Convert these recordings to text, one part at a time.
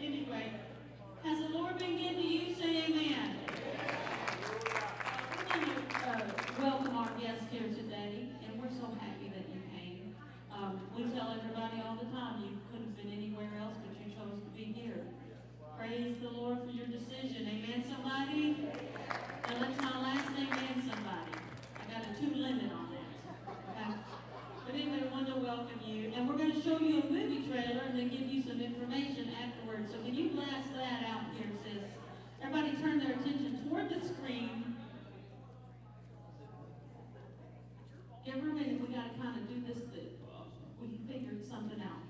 Anyway, has the Lord been good to you? Say amen. We're to uh, welcome our guest here today, and we're so happy that you came. Um, we tell everybody all the time, you couldn't have been anywhere else, but you chose to be here. Praise the Lord for your decision. Amen, somebody? That's my last amen, somebody. I got a two limit? We want to welcome you, and we're going to show you a movie trailer and then give you some information afterwards. So can you blast that out here, sis? Everybody turn their attention toward the screen. A minute, we got to kind of do this, thing. we figured something out.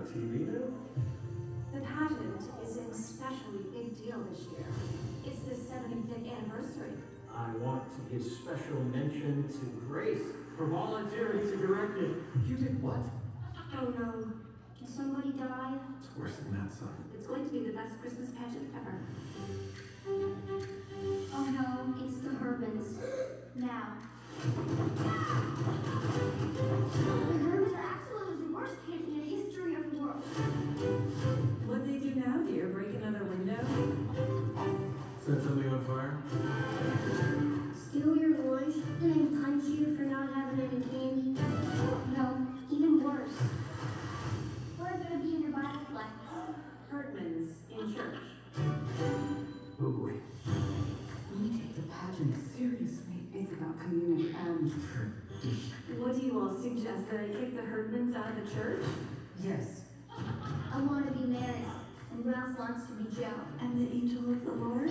Advertising on TV now? The pageant is an especially big deal this year. It's the 75th anniversary. I want to give special mention to Grace for volunteering to direct it. You did what? Oh no. Did somebody die? It's worse than that, son. It's going to be the best Christmas pageant ever. Oh no, it's the Herdmans. Now. The Herdmans Set something on fire? Steal your lunch and then punch you for not having any candy? No, even worse. We're gonna be in your Bible class. Herdman's in church. Oh boy. We take the pageant seriously. It's about community and What do you all suggest? That I kick the Herdmans out of the church? yes, I want to be Mary, and Ralph wants to be Joe. And the angel of the Lord?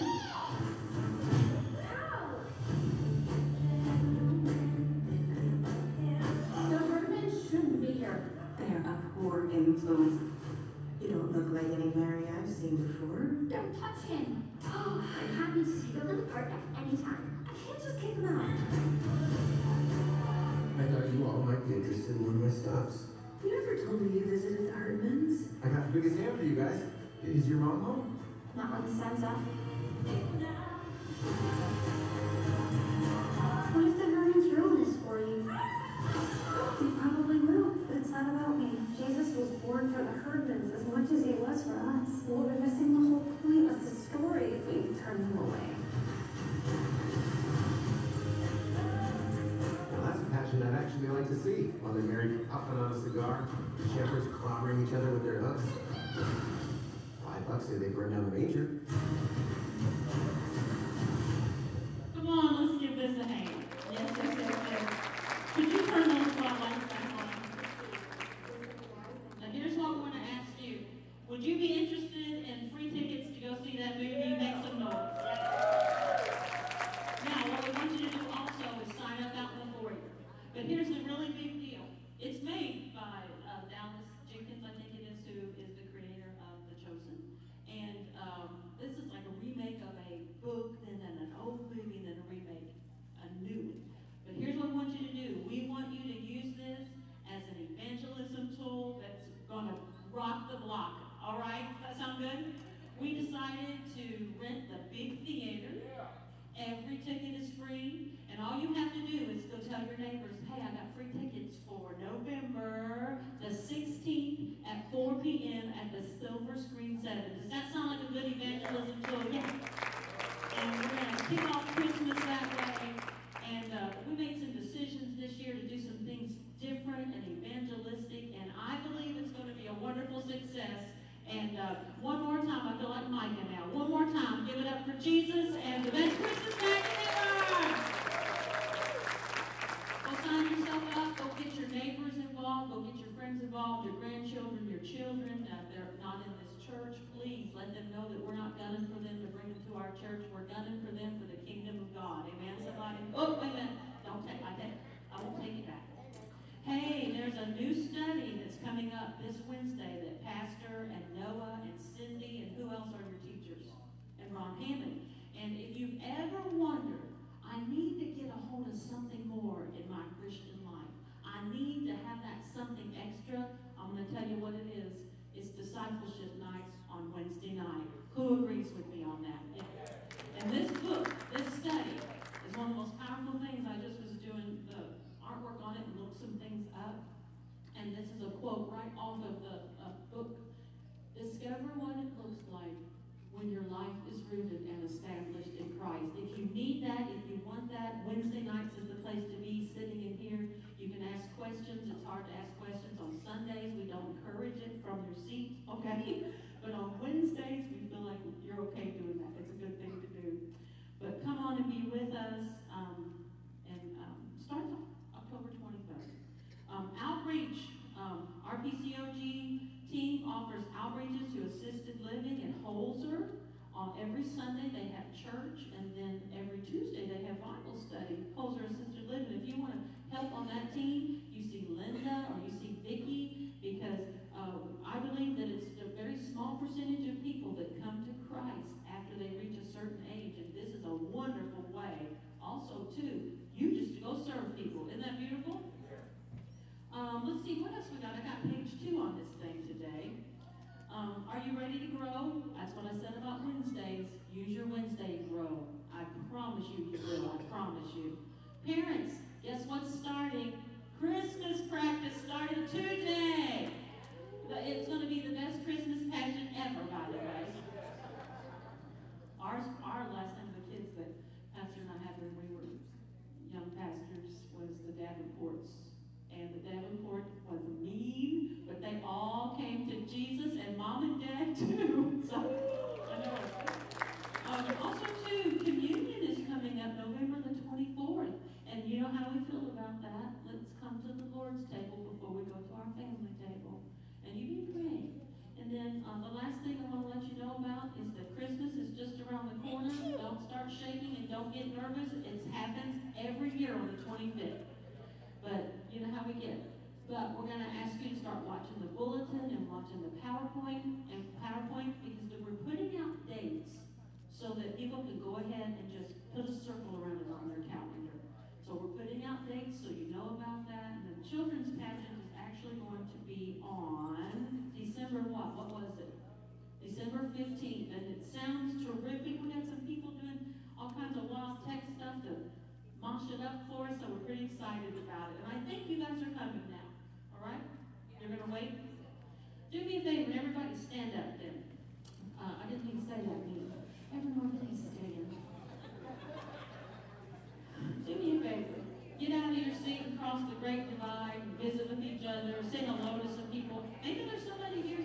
The Herdmans shouldn't be here. they're a poor influence. You don't look like any Mary I've seen before. Don't touch him. Oh, I'm happy to take over the park at any time. I can't just kick them out. I thought you all might be interested in one of my stops. You never told me you visited the Herdmans. I got the biggest hand for you guys. Is your mom home? Not when the sun's up. What if the Herdmans ruin this for you? They probably will, but it's not about me. Jesus was born for the Herdmans as much as he was for us. Well, we're missing the whole point of the story if we turn them away. Well, that's a passion I'd actually like to see. While they're married, puffing on a cigar, shepherds clobbering each other with their hooks. Five bucks say they burn down the manger. church. We're gunning for them for the kingdom of God. Amen, somebody? Oh, wait a minute. Don't take, I, take, I won't take it back. Hey, there's a new study that's coming up this Wednesday that Pastor and Noah and Cindy and who else are your teachers? And Ron Hammond. And if you've ever wondered, I need to get a hold of something more in my Christian life. I need to have that something extra. I'm going to tell you what it is. It's discipleship nights on Wednesday night. Who agrees with and this book, this study, is one of the most powerful things. I just was doing the artwork on it and looked some things up. And this is a quote right off of the book. Discover what it looks like when your life is rooted and established in Christ. If you need that, if you want that, Wednesday nights is the place to be sitting in here. You can ask questions. It's hard to ask questions on Sundays. We don't encourage it from your seat, okay? But on Wednesdays, we feel like you're okay doing that. It's a good thing to do. But come on and be with us. Um, and um, starts October 23rd. Um, outreach, um, RPCOG team offers outreaches to assisted living in Holzer. On every Sunday, they have church, and then every Tuesday, they have Bible study. Holzer Assisted Living. If you want to help on that team, you see Linda or you see Vicki, because uh, I believe that it's a very small percentage of people that come to Christ after they reach a certain age, and this is a wonderful way. Also, too, you just to go serve people. Isn't that beautiful? Um, let's see, what else we got? I got page two on this. Um, are you ready to grow? That's what I said about Wednesdays. Use your Wednesday and grow. I promise you, you will. I promise you. Parents, guess what's starting? Christmas practice started today. It's going to be the best Christmas pageant ever, by the way. Ours, our last time the kids that Pastor and I had when we were young pastors was the Davenports. And the Davenport was mean, but they all came to Jesus and mom and dad too. So, I know. Um, also too, communion is coming up November the twenty-fourth. And you know how we feel about that. Let's come to the Lord's table before we go to our family table. And you be praying. And then, uh, the last thing I want to let you know about is that Christmas is just around the corner. Don't start shaking and don't get nervous. It happens every year on the twenty-fifth. But you know how we get. But we're gonna ask you to start watching the bulletin and watching the PowerPoint and PowerPoint because we're putting out dates so that people can go ahead and just put a circle around it on their calendar. So we're putting out dates so you know about that. The children's pageant is actually going to be on December what? What was it? December fifteenth, and it sounds terrific. We got some people doing all kinds of wild tech stuff to mosh it up for us, so we're pretty excited about it. And I think you guys are coming? You're gonna wait? Do me a favor, everybody stand up then. Uh, I didn't mean to say that, mean. Everyone please stand. Do me a favor, get out of your seat and cross the great divide, visit with each other, say hello to some people. Maybe there's somebody here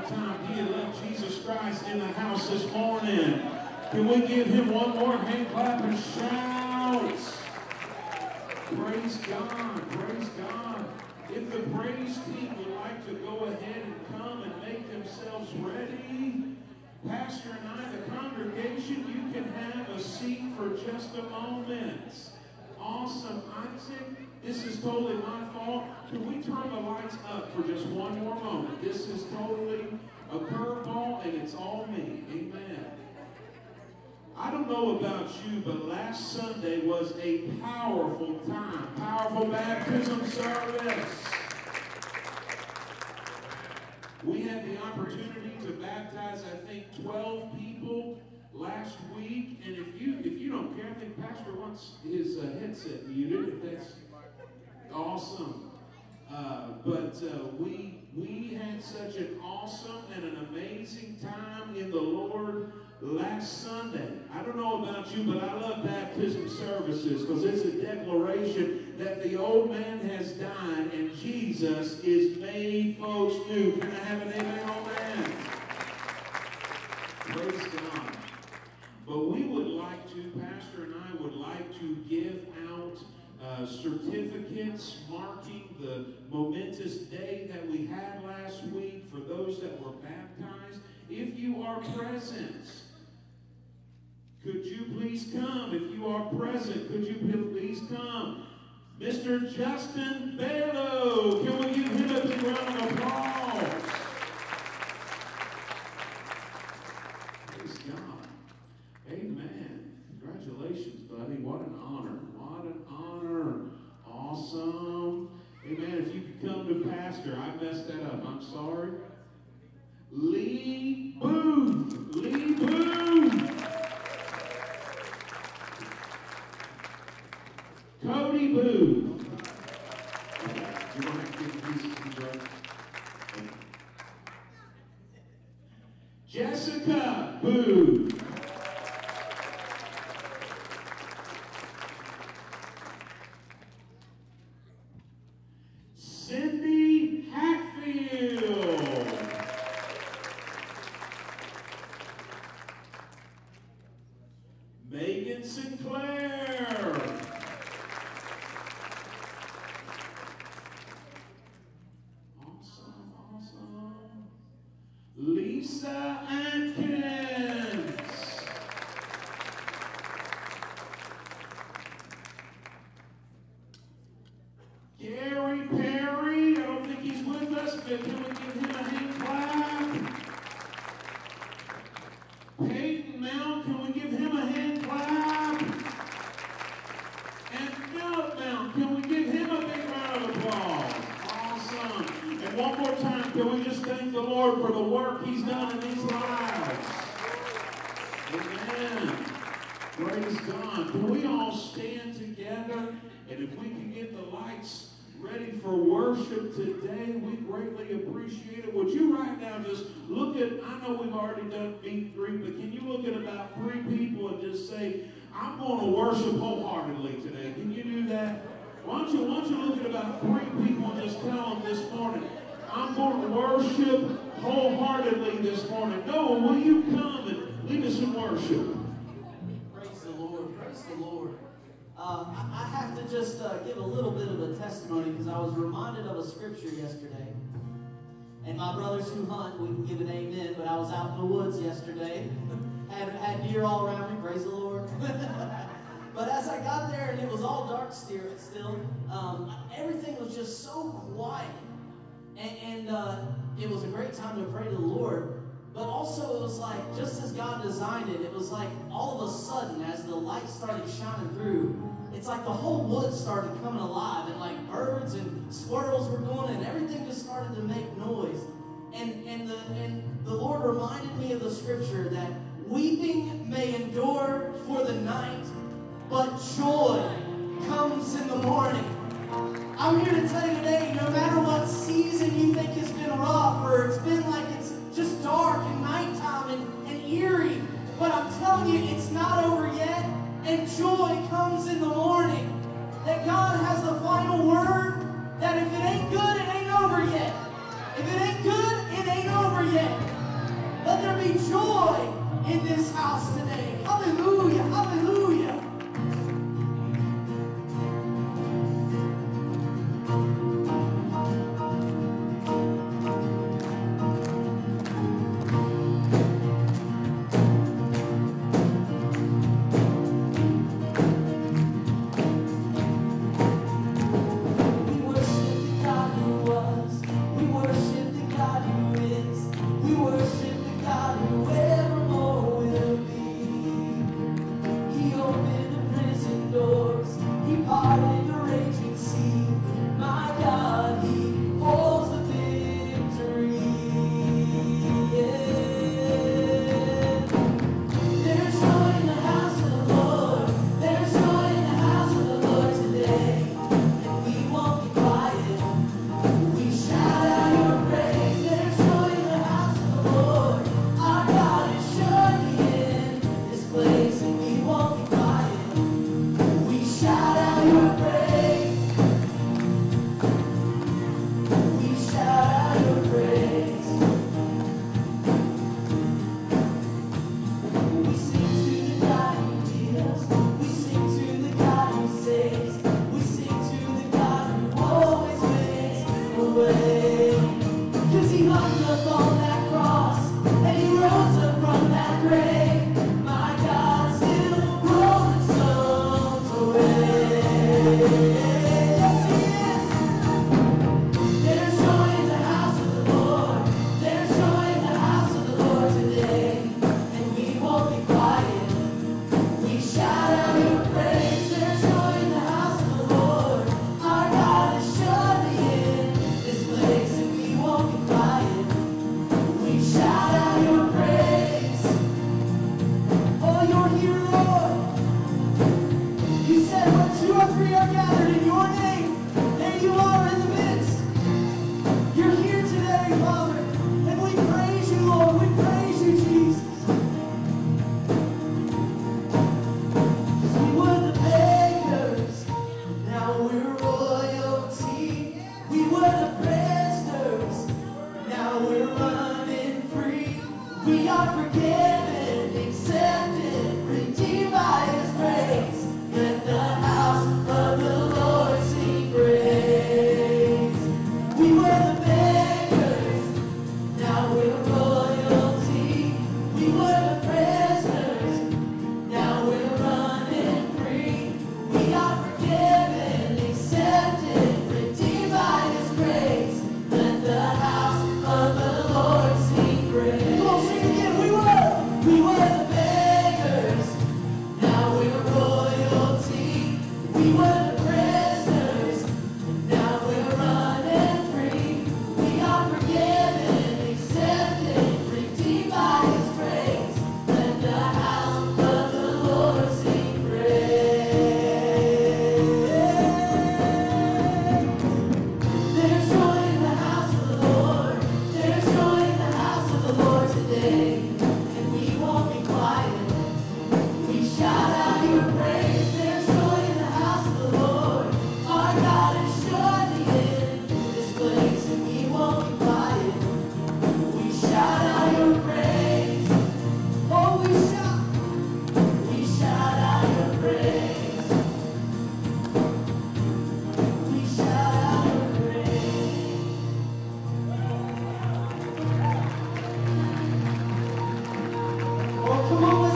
more time. You love Jesus Christ in the house this morning? Can we give him one more hand clap and shout? Praise God. Praise God. If the praise team would like to go ahead and come and make themselves ready, Pastor and I, the congregation, you can have a seat for just a moment. Awesome. Isaac, this is totally my fault. Can we turn the lights up for just one more moment? This is totally a curveball and it's all me. Amen. I don't know about you, but last Sunday was a powerful time. Powerful baptism service. We had the opportunity to baptize, I think, 12 people last week. And if you if you don't care, I think Pastor wants his uh, headset muted. If that's awesome. Uh, but uh, we we had such an awesome and an amazing time in the Lord last Sunday. I don't know about you, but I love baptism services because it's a declaration that the old man has died and Jesus is made folks new. Can I have an amen on that? Praise God. But we would like to, Pastor and I would like to give out uh, certificates marking the momentous day that we had last week for those that were baptized. If you are present, could you please come? If you are present, could you please come? Mr. Justin Bello, can we give him a big round of applause? Praise God. Amen. Congratulations, buddy. What an honor. Awesome. Amen. If you could come to Pastor, I messed that up. I'm sorry. Lee Booth. Lee Booth. Cody Booth. Jessica Booth. Praise God. Can we all stand together? And if we can get the lights ready for worship today, we greatly appreciate it. Would you right now just look at, I know we've already done meet three, but can you look at about three people and just say, I'm going to worship wholeheartedly today. Can you do that? Why don't you, why don't you look at about three people and just tell them this morning, I'm going to worship wholeheartedly this morning. Noah, will you come and lead us in worship? Uh, I, I have to just uh, give a little bit of a testimony because I was reminded of a scripture yesterday. And my brothers who hunt, we can give an amen, but I was out in the woods yesterday. had, had deer all around me, praise the Lord. but as I got there and it was all dark still, still um, everything was just so quiet. And, and uh, it was a great time to pray to the Lord. But also, it was like, just as God designed it, it was like all of a sudden, as the light started shining through, it's like the whole woods started coming alive, and like birds and squirrels were going, and everything just started to make noise. And, and, the, and the Lord reminded me of the scripture that weeping may endure for the night, but joy comes in the morning. I'm here to tell you today, no matter what season you think has been rough, or it's been like it's just dark and nighttime and, and eerie, but I'm telling you, it's not over yet, and joy comes in the morning. That God has the final word, that if it ain't good, it ain't over yet. If it ain't good, it ain't over yet. Let there be joy in this house today. Hallelujah, hallelujah. Come on,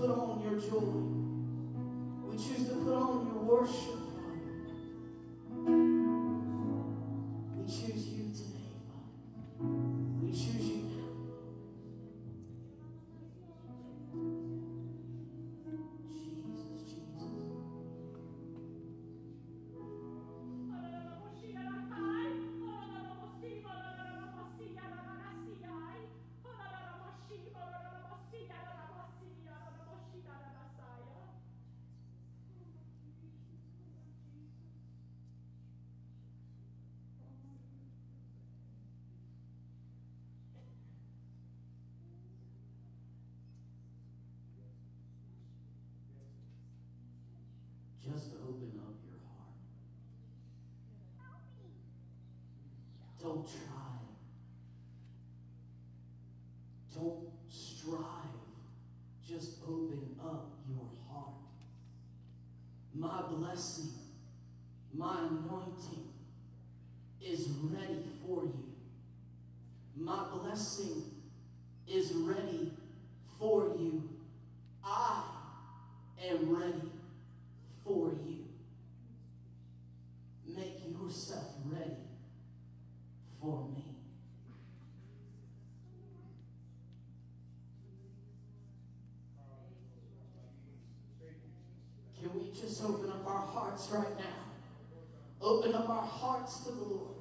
put on your joy. We choose to put on your worship, Just open up your heart. Don't try. Don't strive. Just open up your heart. My blessing, just open up our hearts right now? Open up our hearts to the Lord.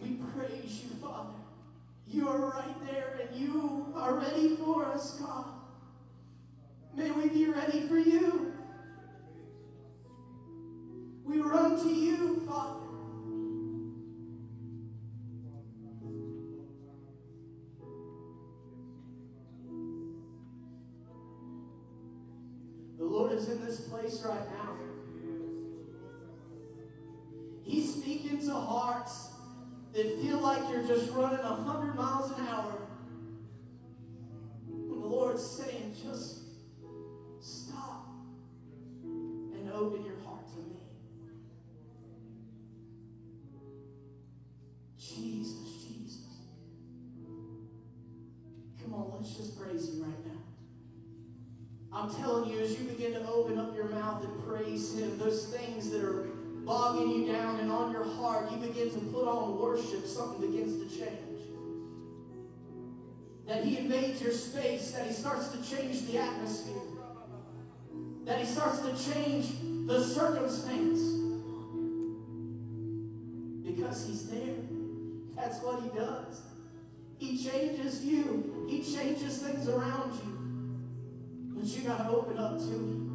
We praise you, Father. You I'm telling you, as you begin to open up your mouth and praise Him, those things that are bogging you down and on your heart, you begin to put on worship, something begins to change. That He invades your space, that He starts to change the atmosphere, that He starts to change the circumstance. Because He's there. That's what He does. He changes you, He changes things around you. But you got to open up to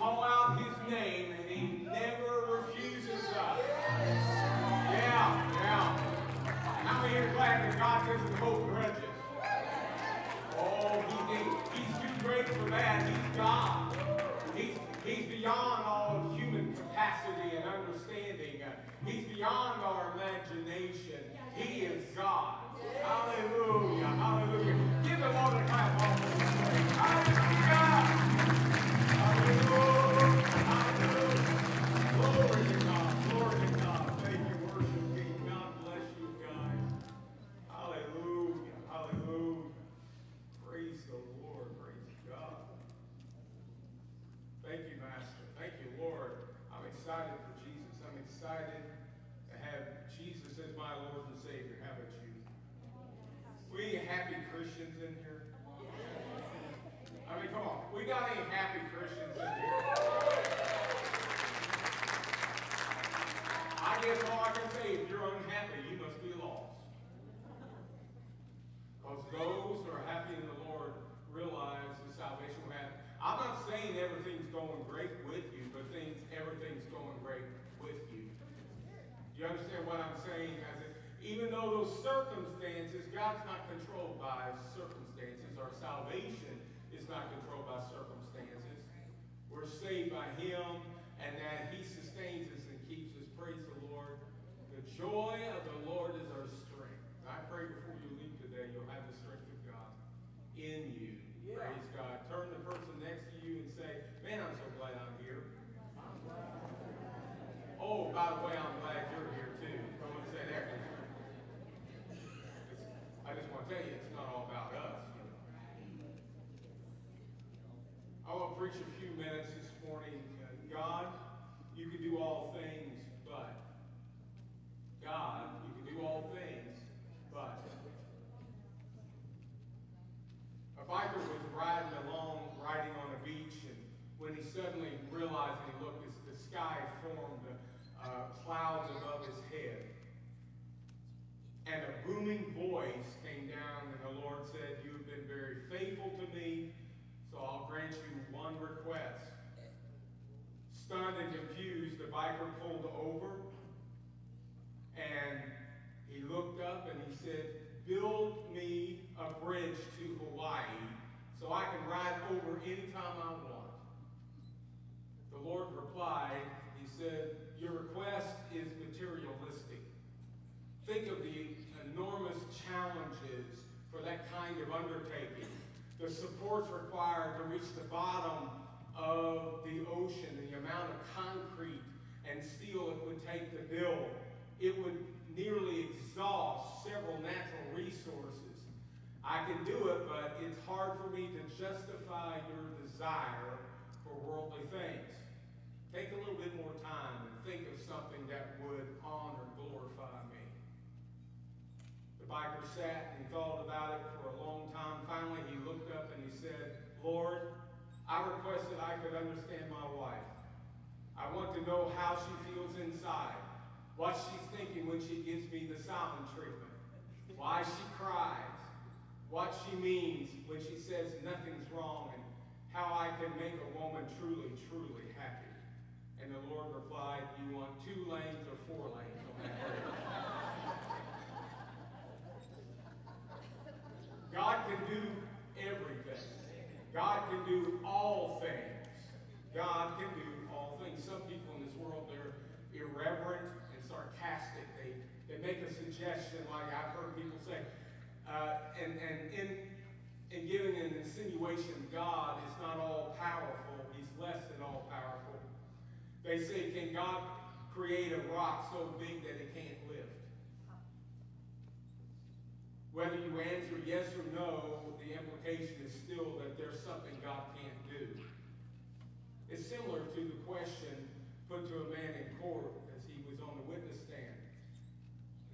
call out His name, controlled by circumstances. We're saved by Him, and that He sustains us and keeps us. Praise the Lord. The joy of the Lord is our strength. I pray before you leave today, you'll have the strength of God in you. Praise God. Turn to the person next to you and say, Man, I'm so glad I'm here. Oh, by the way, I'm glad you're here too. I want to say that. 'cause it's- I just want to tell you, it's not all about us. You know. I want to preach a few minutes this morning. Uh, God, you can do all things, but God, you can do all things, but a biker was riding along, riding on a beach, and when he suddenly realized and he looked, as the sky formed uh, clouds above his head. And a booming voice came down, and the Lord said, You have been very faithful to me, I'll grant you one request. Stunned and confused, the biker pulled over, and he looked up and he said, Build me a bridge to Hawaii so I can ride over anytime I want. The Lord replied, He said, Your request is materialistic. Think of the enormous challenges for that kind of undertaking. The supports required to reach the bottom of the ocean, the amount of concrete and steel it would take to build. It would nearly exhaust several natural resources. I can do it, but it's hard for me to justify your desire for worldly things. Take a little bit more time and think of something that would honor, glorify me. Biker sat and thought about it for a long time. Finally, he looked up and he said, Lord, I request that I could understand my wife. I want to know how she feels inside, what she's thinking when she gives me the silent treatment, why she cries, what she means when she says nothing's wrong, and how I can make a woman truly, truly happy. And the Lord replied, You want two lanes or four lanes on that? God can do everything. God can do all things. God can do all things. Some people in this world, they're irreverent and sarcastic. They, they make a suggestion, like I've heard people say, uh, and, and in, in giving an insinuation, God is not all powerful. He's less than all powerful. They say, can God create a rock so big that it can't lift. Whether you answer yes or no, the implication is still that there's something God can't do. It's similar to the question put to a man in court as he was on the witness stand.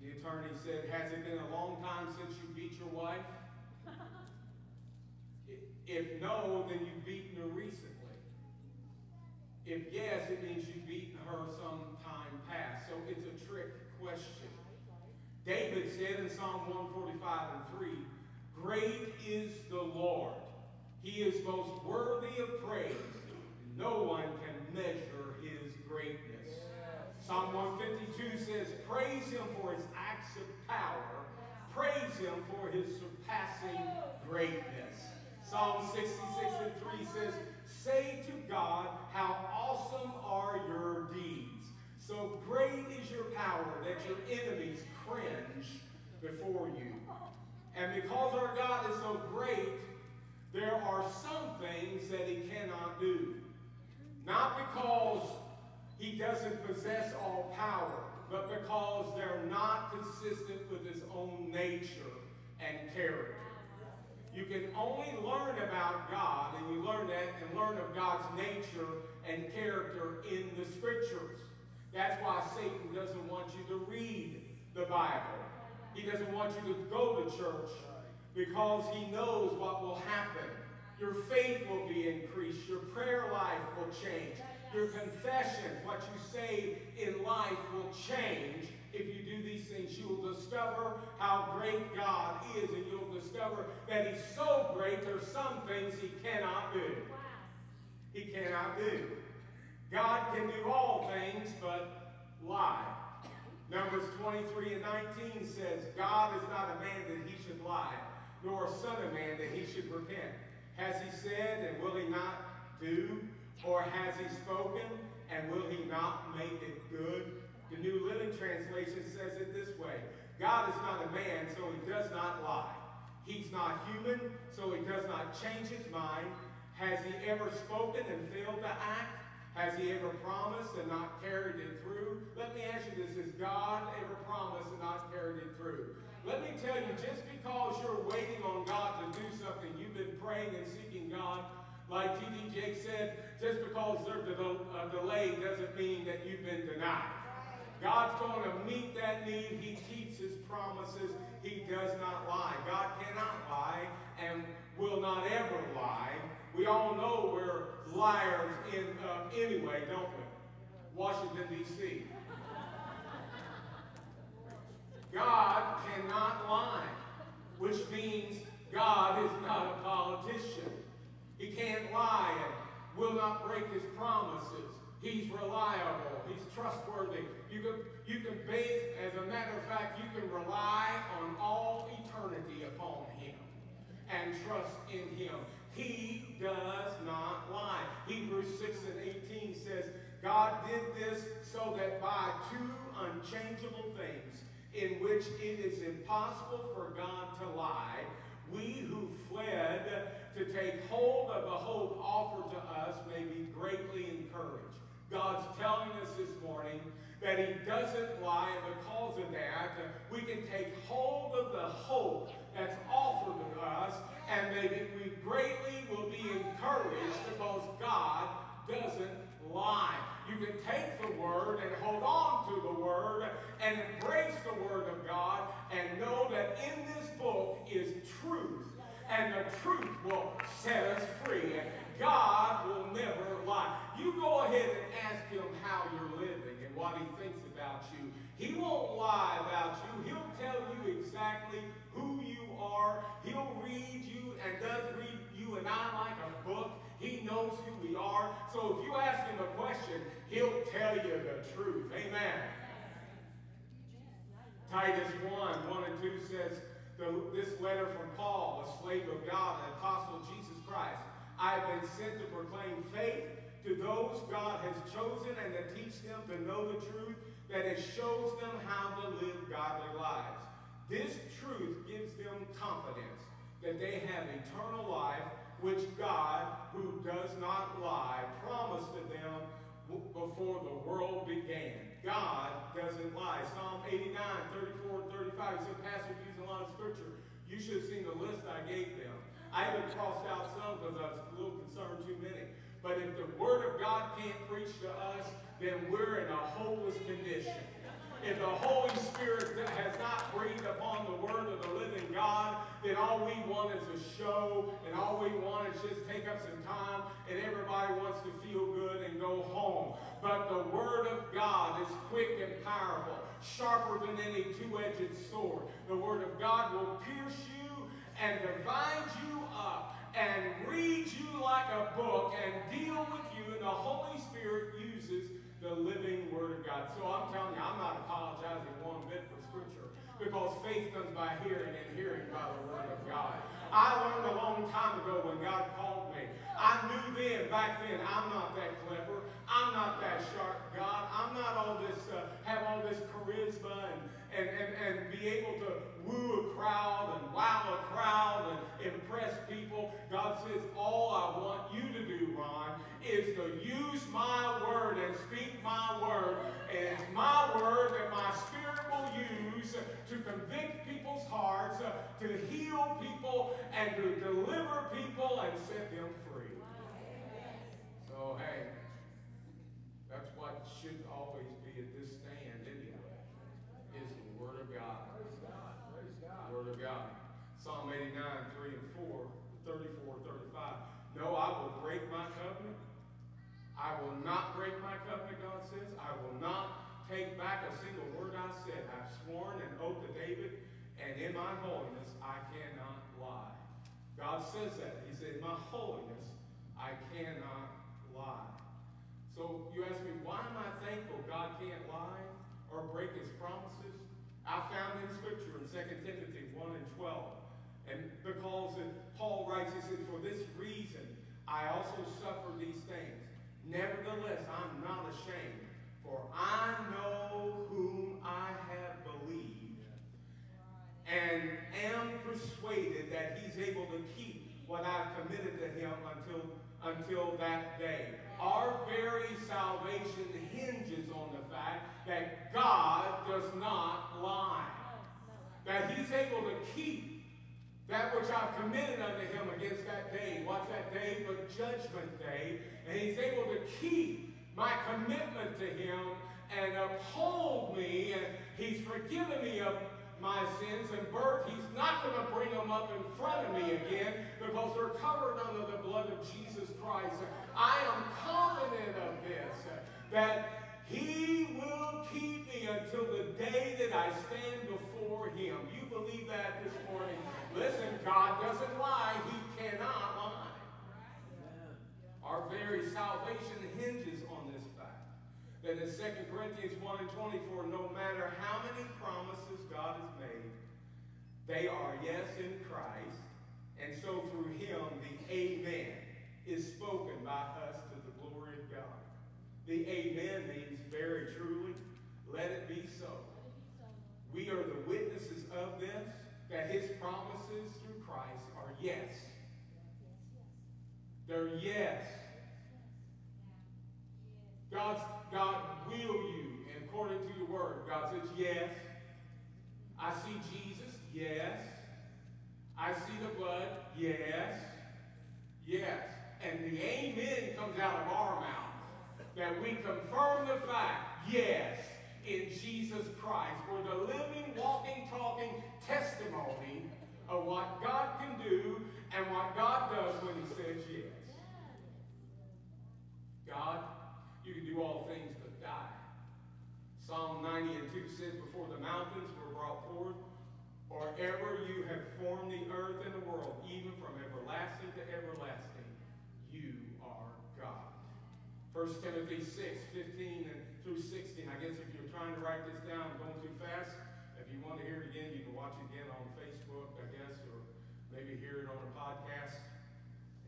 The attorney said, Has it been a long time since you beat your wife? If no, then you've beaten her recently. If yes, it means you've beaten her some time past. So it's a trick question. David said in Psalm 145 and 3, Great is the Lord. He is most worthy of praise. No one can measure his greatness. Psalm 152 says, Praise him for his acts of power. Praise him for his surpassing greatness. Psalm 66 and 3 says, Say to God, how awesome are your deeds. So great is your power that your enemies cringe before you. And because our God is so great, there are some things that he cannot do. Not because he doesn't possess all power, but because they're not consistent with his own nature and character. You can only learn about God, and you learn that and learn of God's nature and character in the scriptures. That's why Satan doesn't want you to read the Bible. He doesn't want you to go to church because he knows what will happen. Your faith will be increased. Your prayer life will change. Your confession, what you say in life, will change if you do these things. You will discover how great God is, and you'll discover that He's so great, there's some things He cannot do. He cannot do. God can do all things but lie. Numbers 23 and 19 says, God is not a man that he should lie, nor a son of man that he should repent. Has he said, and will he not do? Or has he spoken, and will he not make it good? The New Living Translation says it this way God is not a man, so he does not lie. He's not human, so he does not change his mind. Has he ever spoken and failed to act? Has he ever promised and not carried it through? Let me ask you this. Has God ever promised and not carried it through? Let me tell you, just because you're waiting on God to do something, you've been praying and seeking God, like T.D. Jakes said, just because there's a delay doesn't mean that you've been denied. God's going to meet that need. He keeps his promises. He does not lie. God cannot lie and will not ever lie. We all know we're liars in uh, anyway, don't we? Washington, D.C. God cannot lie, which means God is not a politician. He can't lie and will not break his promises. He's reliable. He's trustworthy. You can, you can base, as a matter of fact, you can rely on all eternity upon him and trust in him. He does not lie. Hebrews 6 and 18 says, God did this so that by two unchangeable things, in which it is impossible for God to lie, we who fled to take hold of the hope offered to us may be greatly encouraged. God's telling us this morning that he doesn't lie, and because of that, we can take hold of the hope that's offered to us, and maybe we greatly will be encouraged because God doesn't lie. You can take the word and hold on to the word and embrace the word of God and know that in this book is truth, and the truth will set us free. God will never lie. You go ahead and ask him how you're living I like a book. He knows who we are. So if you ask him a question, he'll tell you the truth. Amen. Titus 1, 1 and 2 says, this letter from Paul, a slave of God, an apostle Jesus Christ, I have been sent to proclaim faith to those God has chosen and to teach them to know the truth that it shows them how to live godly lives. This truth gives them confidence that they have eternal life, which God, who does not lie, promised to them before the world began. God doesn't lie. Psalm 89, 34, and 35. He said, Pastor, using a lot of scripture. You should have seen the list I gave them. I even crossed out some because I was a little concerned too many. But if the Word of God can't preach to us, then we're in a hopeless condition. If the Holy Spirit has not breathed upon the Word of the living God, then all we want is a show, and all we want is just take up some time, and everybody wants to feel good and go home. But the Word of God is quick and powerful, sharper than any two-edged sword. The Word of God will pierce you and divide you up and read you like a book and deal with you, and the Holy Spirit uses the living Word of God. So I'm telling you, I'm not apologizing one bit for Scripture because faith comes by hearing and hearing by the Word of God. I learned a long time ago when God called me. I knew then, back then, I'm not that clever. I'm not that sharp, God. I'm not all this, uh, have all this charisma and, and, and, and be able to woo a crowd and wow a crowd and impress people. God says, all I want you to do, Ron, is to use my word and speak my word. And it's my word that my spirit will use to convict people's hearts, to heal people, and to deliver people and set them free. So, hey, that's what should always be at this stand, anyway, is the Word of God. The Word of God. Psalm 89, 3 and 4, 34, 35. No, I will break my covenant. I will not break my covenant, God says. I will not take back a single word I said. I've sworn an oath to David, and in my holiness I cannot lie. God says that. He said, my holiness I cannot lie. So you ask me, why am I thankful God can't lie or break his promises? I found in Scripture in 2 Timothy 1 and 12. And because Paul writes, he says, For this reason I also suffer these things. Nevertheless, I'm not ashamed, for I know whom I have believed and am persuaded that he's able to keep what I've committed to him until, until that day. Our very salvation hinges on the fact that God does not lie. That he's able to keep that which I've committed unto him against that day. What's that day but judgment day? And he's able to keep my commitment to him and uphold me. And he's forgiven me of my sins and birth. He's not going to bring them up in front of me again because they're covered under the blood of Jesus Christ. I am confident of this, that he will keep me until the day that I stand before him. You believe that this morning? Listen, God doesn't lie. He cannot lie. Our very salvation hinges on this fact. That in 2 Corinthians 1 and 24, no matter how many promises God has made, they are yes in Christ. And so through him, the amen is spoken by us to the glory of God. The amen means very truly, let it be so. We are the witnesses of this, that his promises through Christ are yes. They're yes. God's, God will you, and according to your word, God says yes. I see Jesus, yes. I see the blood, yes. Yes. And the amen comes out of our mouth. That we confirm the fact, yes, in Jesus Christ. We're the living, walking, talking testimony of what God can do and what God does when he says yes. God, you can do all things but die. Psalm 90 and 2 says, Before the mountains were brought forth, or ever you have formed the earth and the world, even from everlasting to everlasting, 1 Timothy 6, 15 and through 16. I guess if you're trying to write this down, going too fast, if you want to hear it again, you can watch it again on Facebook, I guess, or maybe hear it on a podcast,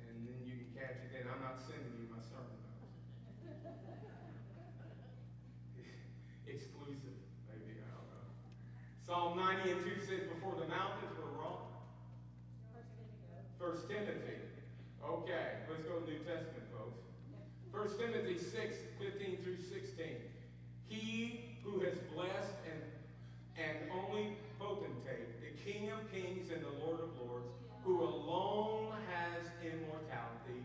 and then you can catch it then. I'm not sending you my sermon notes. Exclusive, maybe, I don't know. Psalm 90 and 2 says, Before the mountains were wrong. First Timothy. Okay, let's go to the New Testament, folks. First Timothy 6, 15 through 16. He who has blessed and, and only potentate, the King of kings and the Lord of lords, who alone has immortality,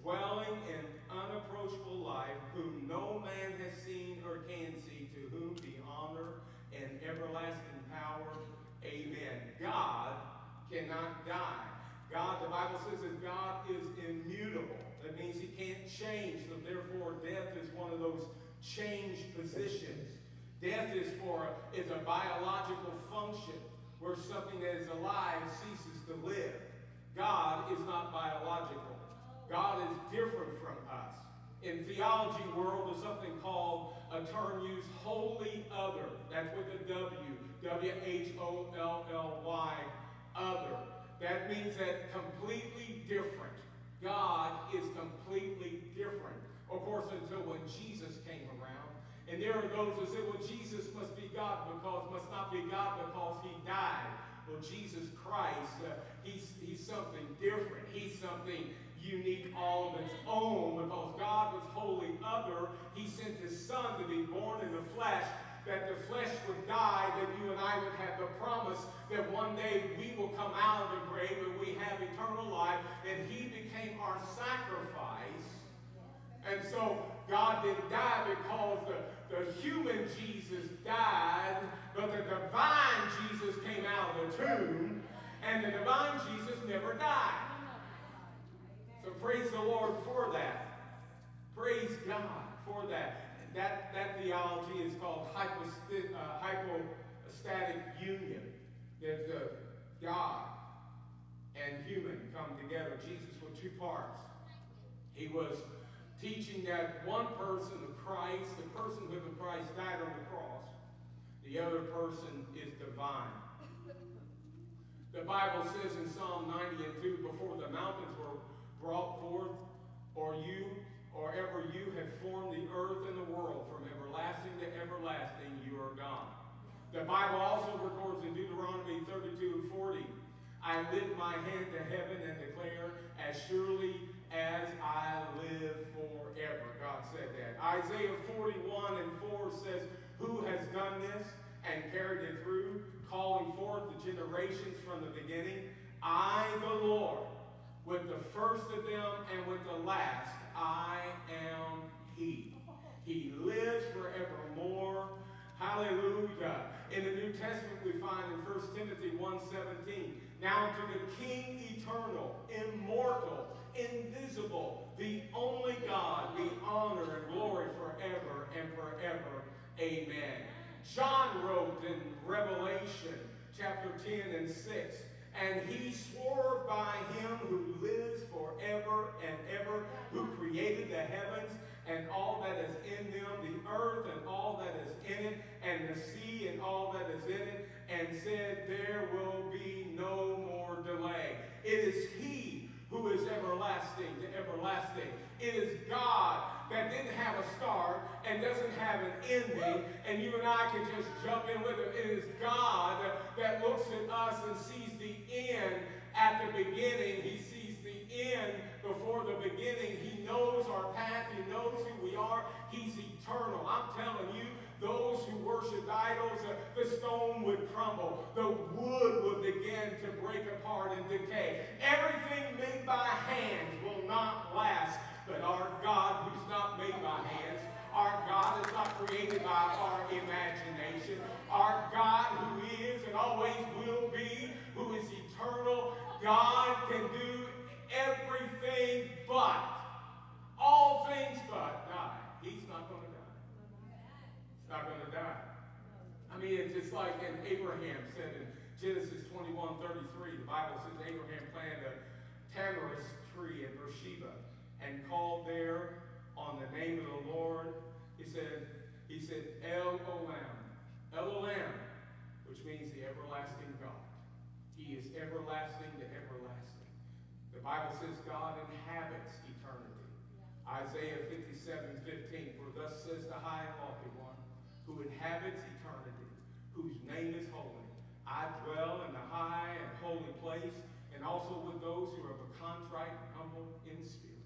dwelling in unapproachable life, whom no man has seen or can see, to whom be honor and everlasting power. Amen. God cannot die. God, the Bible says that God is immutable. That means he can't change. So therefore, death is one of those changed positions. Death is for is a biological function where something that is alive ceases to live. God is not biological. God is different from us. In theology world, there's something called a term used wholly other. That's with a W. W-H-O-L-L-Y, other. That means that completely different. God is completely different. Of course, until when Jesus came around. And there are those who say, well, Jesus must be God because, must not be God because he died. Well, Jesus Christ, uh, he's, he's something different. He's something unique all of its own because God was wholly other. He sent his son to be born in the flesh that the flesh would die, that you and I would have the promise that one day we will come out of the grave and we have eternal life, and he became our sacrifice. And so God didn't die because the, the human Jesus died, but the divine Jesus came out of the tomb, and the divine Jesus never died. So praise the Lord for that. Praise God for that. That, that theology is called hypostatic, uh, hypostatic union. That uh, God and human come together. Jesus with two parts. He was teaching that one person, the Christ, the person with the Christ died on the cross. The other person is divine. The Bible says in Psalm 90 and 2, before the mountains were brought forth, or you or ever you have formed the earth and the world from everlasting to everlasting, you are God. The Bible also records in Deuteronomy 32 and 40, I lift my hand to heaven and declare, as surely as I live forever. God said that. Isaiah 41 and 4 says, Who has done this and carried it through, calling forth the generations from the beginning? I, the Lord, with the first of them and with the last, I am He. He lives forevermore. Hallelujah. In the New Testament, we find in 1 Timothy 1.17, Now to the King eternal, immortal, invisible, the only God, be honor and glory forever and forever. Amen. John wrote in Revelation chapter 10 and 6, and he swore by him who lives forever and ever, who created the heavens and all that is in them, the earth and all that is in it, and the sea and all that is in it, and said, There will be no more delay. It is he who is everlasting to everlasting. It is God that didn't have a start and doesn't have an ending, and you and I can just jump in with him. It is God that looks at us and sees the end at the beginning. He sees the end before the beginning. He knows our path. He knows who we are. He's eternal. I'm telling you, those who worship idols, uh, the stone would crumble. The wood would begin to break apart and decay. Everything made by hands will not last. But our God, who's not made by hands, our God is not created by our imagination. Our God, who is and always will be, who is eternal, God can do everything but, all things but die. He's not going not going to die. I mean, it's just like in Abraham said in Genesis 21, 33, the Bible says Abraham planted a tamarisk tree at Beersheba and called there on the name of the Lord. He said, he said, El Olam, El Olam, which means the everlasting God. He is everlasting to everlasting. The Bible says God inhabits eternity. Isaiah 57, 15, for thus says the high and lofty who inhabits eternity, whose name is holy. I dwell in the high and holy place, and also with those who are of a contrite and humble in spirit.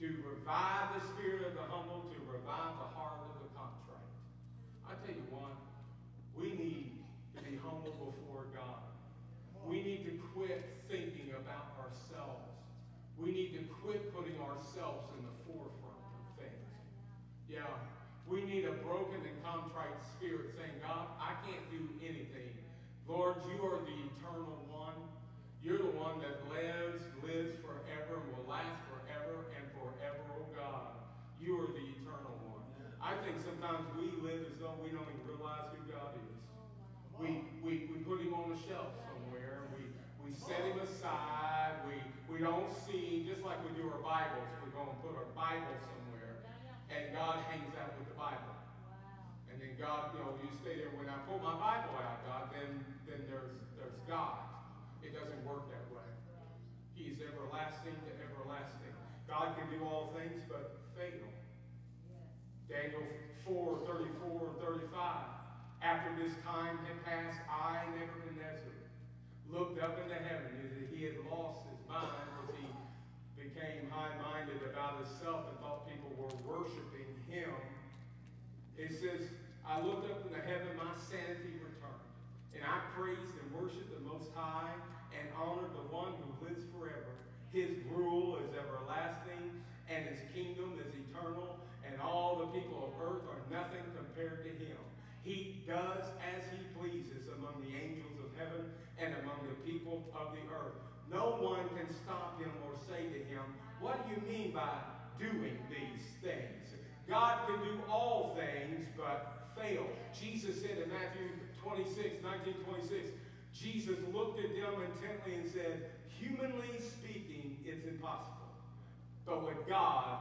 To revive the spirit of the humble, to revive the heart of the contrite. I tell you what, we need to be humble before God. We need to quit thinking about ourselves. We need to quit putting ourselves in the forefront of things. Yeah, we need a broken and contrite spirit saying, God, I can't do anything. Lord, you are the eternal one. You're the one that lives, lives forever, and will last forever and forever, oh God. You are the eternal one. I think sometimes we live as though we don't even realize who God is. We, we, we put him on the shelf somewhere. We, we set him aside. We, we don't see, just like we do our Bibles, we're going to put our Bible somewhere. And God hangs out with the Bible. And then God, you know, you stay there. When I pull my Bible out, God, then, then there's, there's God. It doesn't work that way. He's everlasting to everlasting. God can do all things but fail. Daniel 4, 34 and 35. After this time had passed, I, Nebuchadnezzar, looked up into heaven he had lost his mind as he became high-minded about himself and thought people were worshiping him. It says, I looked up into heaven, my sanity returned, and I praised and worshiped the Most High and honored the one who lives forever. His rule is everlasting, and his kingdom is eternal, and all the people of earth are nothing compared to him. He does as he pleases among the angels of heaven and among the people of the earth. No one can stop him or say to him, What do you mean by doing these things? God can do all things but fail. Jesus said in Matthew 26, 19, 26, Jesus looked at them intently and said, Humanly speaking, it's impossible. But with God,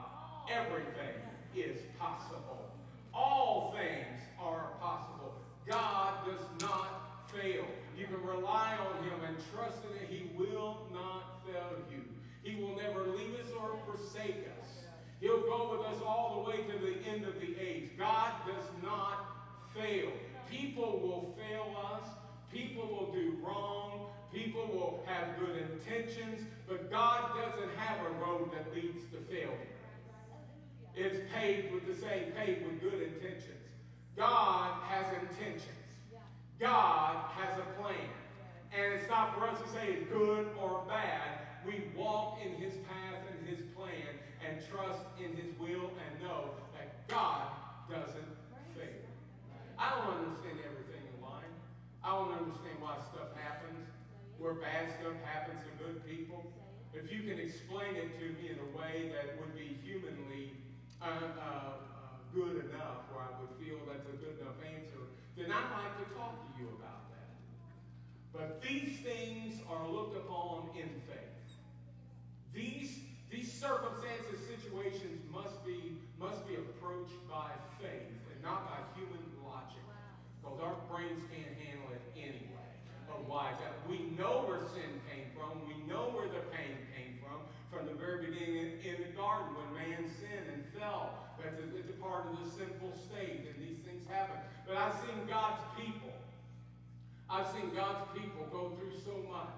everything is possible. All things are possible. God does not fail. You can rely on him and trust in it. He will not fail you. He will never leave us or forsake us. He'll go with us all the way to the end of the age. God does not fail. People will fail us. People will do wrong. People will have good intentions. But God doesn't have a road that leads to failure. It's paved with the same, paved with good intentions. God has intentions. God has a plan. And it's not for us to say it's good or bad. We walk in his path and his plan and trust in his will and know that God doesn't fail. I don't understand everything in life. I don't understand why stuff happens, where bad stuff happens to good people. If you can explain it to me in a way that would be humanly uh, uh, uh, good enough, where I would feel that's a good enough answer, then I'd like to talk to you about that. But these things are looked upon in faith. These, these circumstances, situations must be, must be approached by faith and not by human logic. Because our brains can't handle it anyway. But why? That we know where sin came from. We know where the pain came from. From the very beginning in, in the garden when man sinned and fell. That's a, it's a part of the sinful state and these things happen. But I've seen God's people. I've seen God's people go through so much.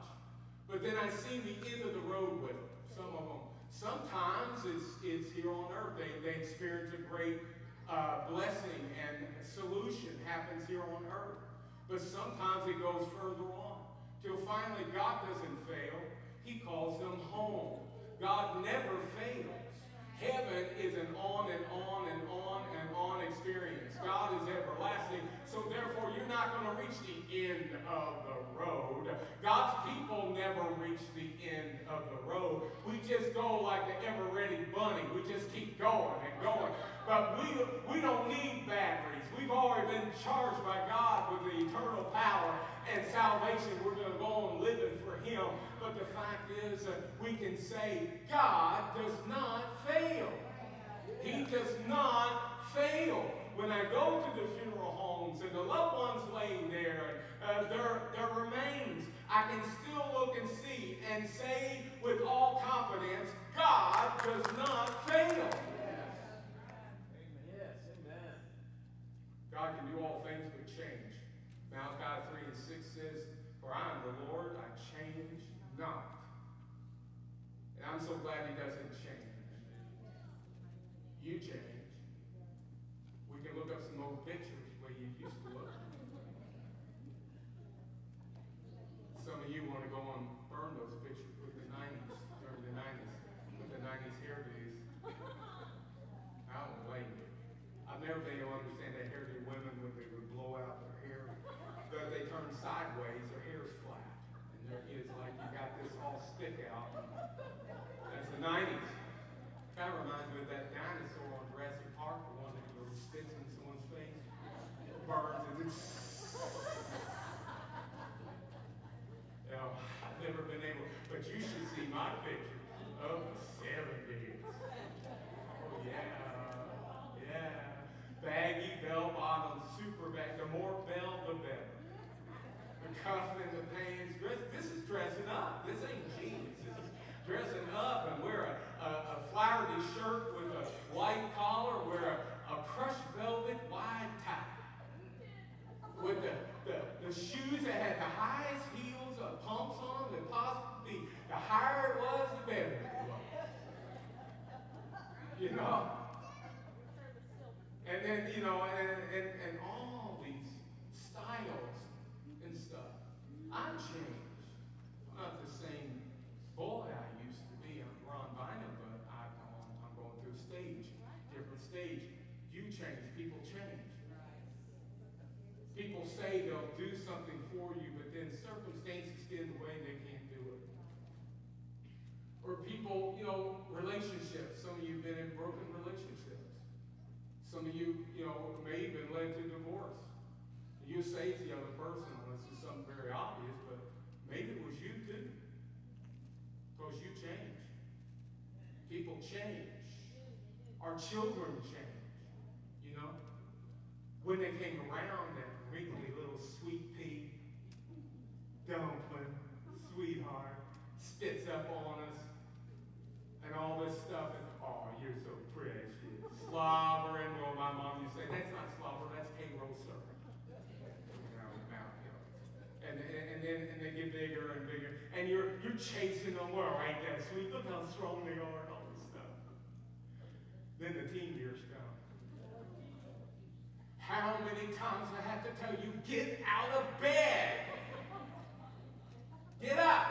But then I see the end of the road with. Some of them. Sometimes it's, it's here on earth. They, they experience a great uh, blessing and solution happens here on earth. But sometimes it goes further on. Till finally God doesn't fail. He calls them home. God never fails. Heaven is an on and on and on and on experience. God is everlasting. So therefore, you're not going to reach the end of the road. God's people never reach the end of the road. We just go like the ever-ready bunny. We just keep going and going. But we, we don't need batteries. We've already been charged by God with the eternal power and salvation. We're going to go on living for Him. But the fact is that we can say, God does not fail. He does not fail. When I go to the funeral homes and the loved ones laying there, uh, their, their remains, I can still look and see and say with all confidence, God does not fail. Yes, amen. God can do all things but change. Malachi 3 and 6 says, For I am the Lord, I change not. And I'm so glad he doesn't change. You change can look up some old pictures where you used to look. Some of you want to go on change, people change. People say they'll do something for you, but then circumstances get in the way and they can't do it. Or people, you know, relationships. Some of you have been in broken relationships. Some of you, you know, may have been led to divorce. You say to the other person, unless it's something very obvious, but maybe it was you too. Because you change. People change. Our children change. You they came around, that wrinkly little sweet pea, dumpling, sweetheart, spits up on us, and all this stuff, and oh, you're so precious. Slobbering, well, my mom used to say, that's not slobber, that's payroll syrup. You know, now, you know. And, and, and then and they get bigger and bigger, and you're you're chasing them. Well, ain't that sweet? Look how strong they are, and all this stuff. Then the teen years come. How many times I have to tell you, get out of bed. Get up.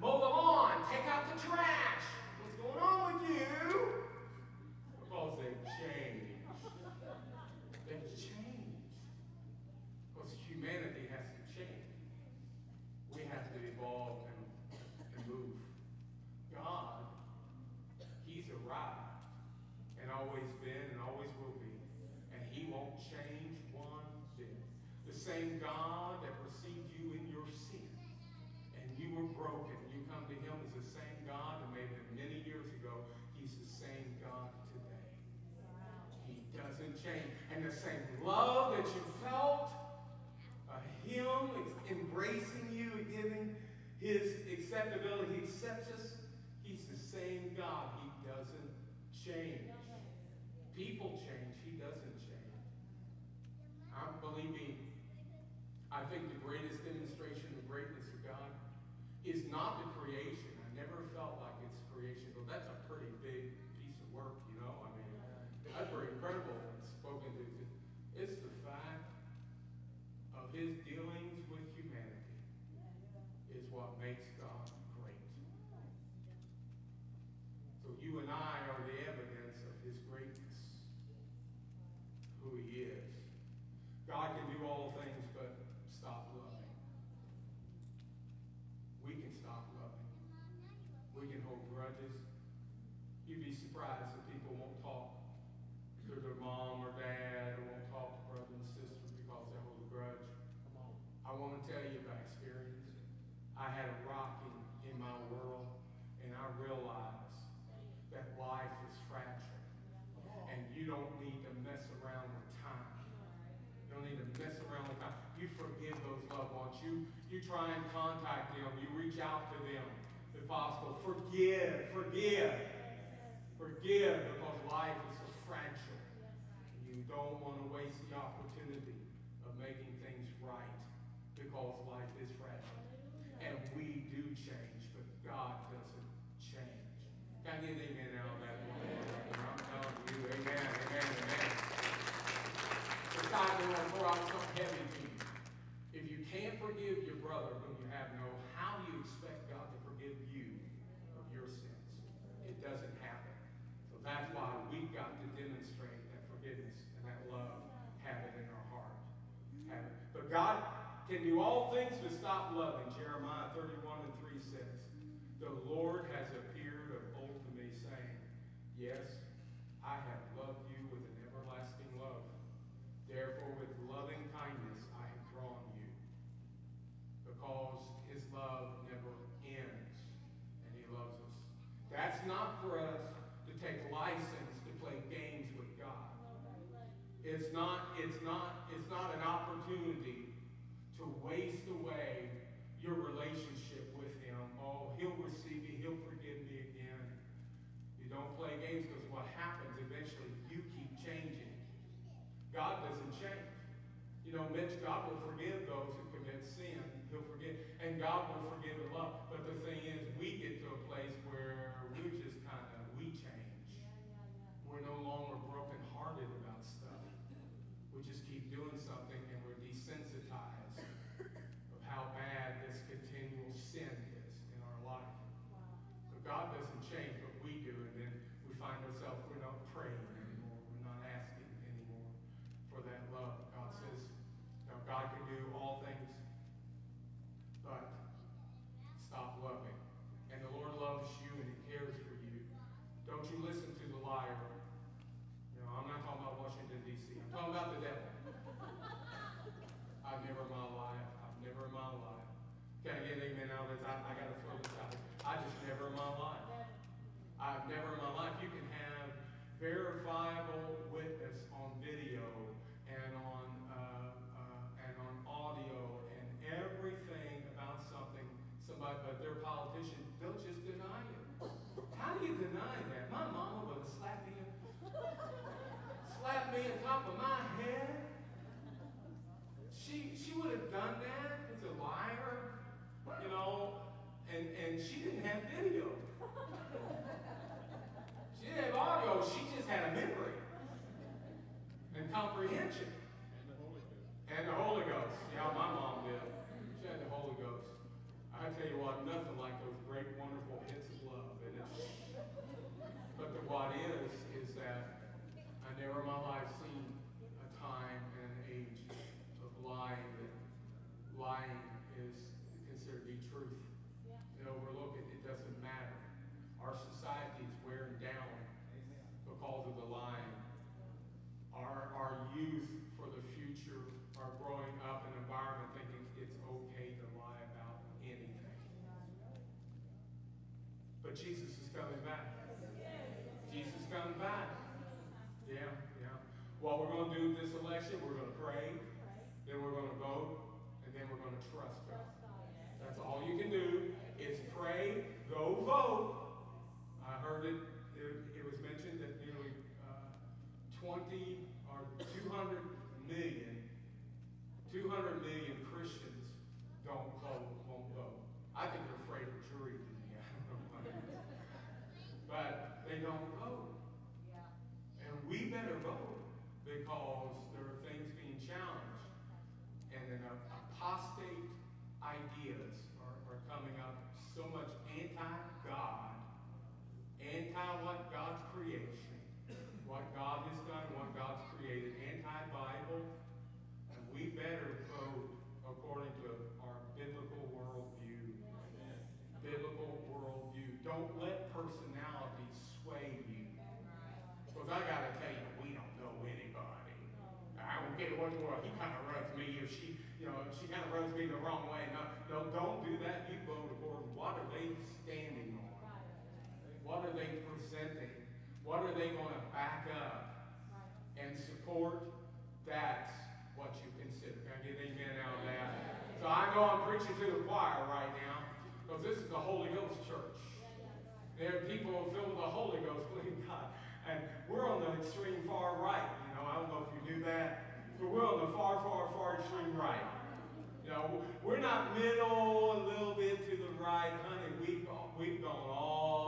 Mow the lawn. Take out the trash. What's going on with you? Because they've changed. They've changed. Because humanity has to change. We have to evolve and, and move. God, He's arrived and always been and always will be. And He won't change one bit. The same God that received you in your sin and you were broken, you come to Him as the same God that may have been many years ago. He's the same God today. He doesn't change. And the same love that you felt, Him embracing you giving His acceptability, He accepts us. He's the same God. He doesn't change. People change. He doesn't change. I'm believing, I think the greatest demonstration of greatness of God is not the creation. I never felt like it's creation, but that's a pretty big piece of work, you know? I mean, that's very incredible and spoken to. It's the fact of his dealings with humanity is what makes God great. So you and I are the evidence of his greatness, who he is. God can do all things but stop loving. We can stop loving. We can hold grudges. You'd be surprised if people won't talk to their mom or dad or won't talk to brother and sister because they hold a grudge. I want to tell you by experience. I had a rocking in my world, and I realized that life is fragile. And you don't need to mess around with time. You don't need to mess around with time. You forgive those loved ones. You, try and contact them. You reach out to them if possible. Forgive, forgive, forgive because life is so fragile. You don't want to waste the opportunity of making things right because life is fragile. And we do change, but God doesn't change. Can I get an amen out of that? Mitch, God will forgive those who commit sin. He'll forgive. And God will forgive and love. I, I got to throw this. I just never in my life. I've never in my life. You can have verifiable witness on video and on uh, uh, and on audio and everything about something. Somebody, but their politician, they'll just deny it. How do you deny that? My mama would have slapped me, slapped me on top of my head. She she would have done that. She didn't filled with the Holy Ghost, believe God. And we're on the extreme far right. You know, I don't know if you knew that, but we're on the far, far, far extreme right. You know, we're not middle, a little bit to the right, honey. We've, we've gone all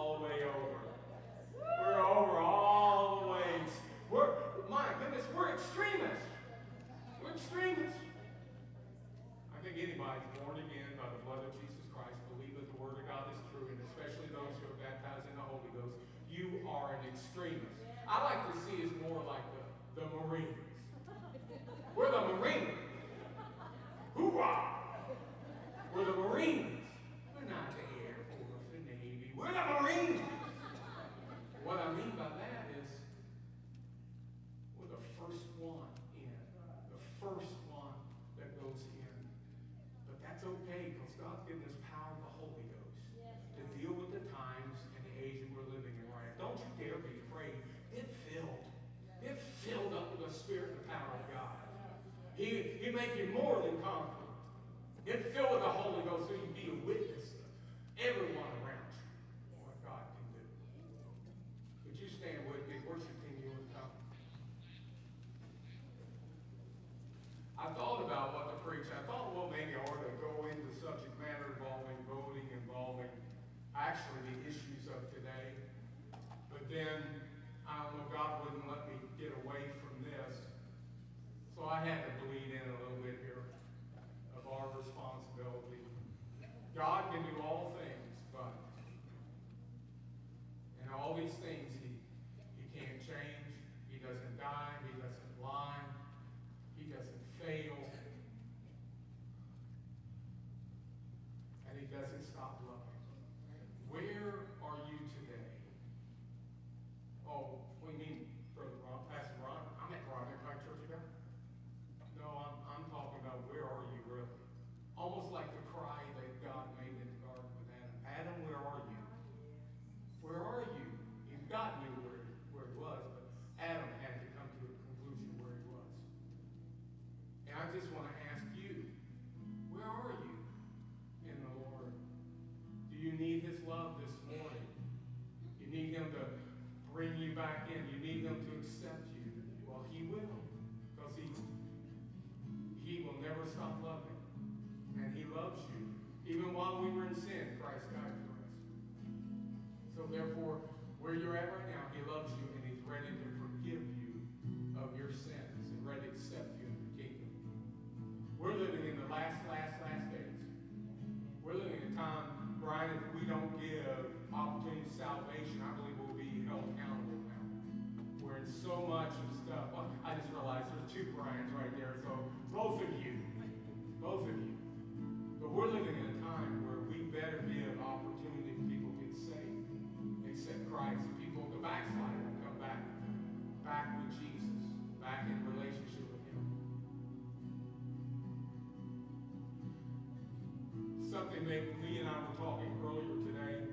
That Lee and I were talking earlier today,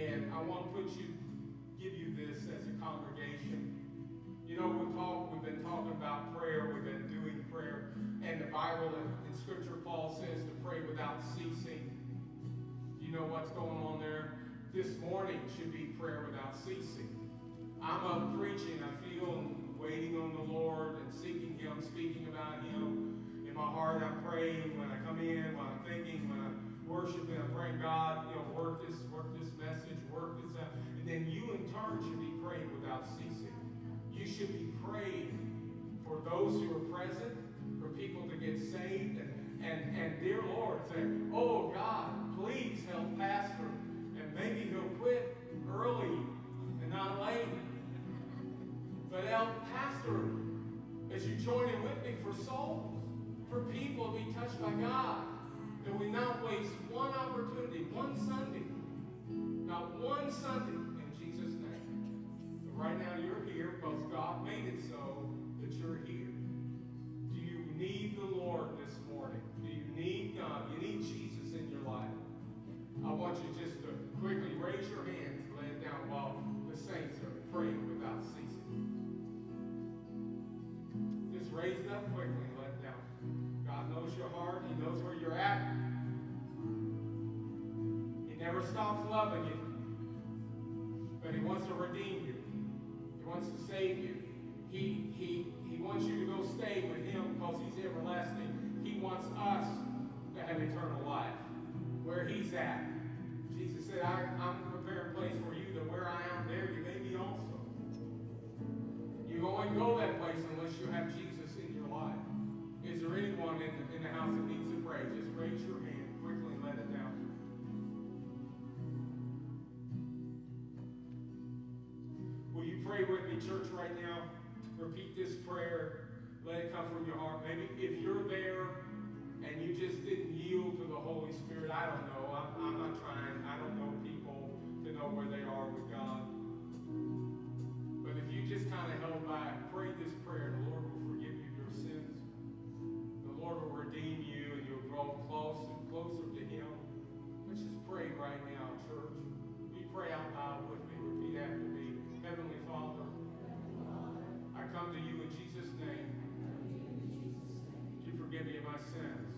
and I want to put you, give you this as a congregation. You know, we talk, we've been talking about prayer, we've been doing prayer, and the Bible and in Scripture, Paul says to pray without ceasing. You know what's going on there? This morning should be prayer without ceasing. I'm up preaching, I feel waiting on the Lord and seeking Him, speaking about Him. In my heart, I'm praying when I come in, when I'm worshiping, I'm praying, God, you know, work this, work this message, work this out. And then you in turn should be praying without ceasing. You should be praying for those who are present, for people to get saved, and, and, and dear Lord, say, oh God, please help Pastor. And maybe he'll quit early and not late. But help Pastor as you join in with me for souls, for people to be touched by God. That we not waste one opportunity, one Sunday, not one Sunday, in Jesus' name. But right now you're here because God made it so that you're here. Do you need the Lord this morning? Do you need God? You need Jesus in your life. I want you just to quickly raise your hands, lay it down while the saints are praying without ceasing. Just raise it up quickly knows your heart. He knows where you're at. He never stops loving you. But he wants to redeem you. He wants to save you. He, he, he wants you to go stay with him because he's everlasting. He wants us to have eternal life where he's at. Jesus said, I, I'm preparing a place for you that where I am there, you may be also. You won't go that place unless you have Jesus. Is there anyone in the, in the house that needs to pray? Just raise your hand quickly and let it down. Will you pray with me, church, right now? Repeat this prayer. Let it come from your heart. Maybe if you're there and you just didn't yield to the Holy Spirit, I don't know. I'm, I'm not trying. I don't know people to know where they are with God. But if you just kind of held back, pray right now, church. we pray out loud with me. Repeat after me. Heavenly Father, I come to you in Jesus' name. You forgive me of my sins.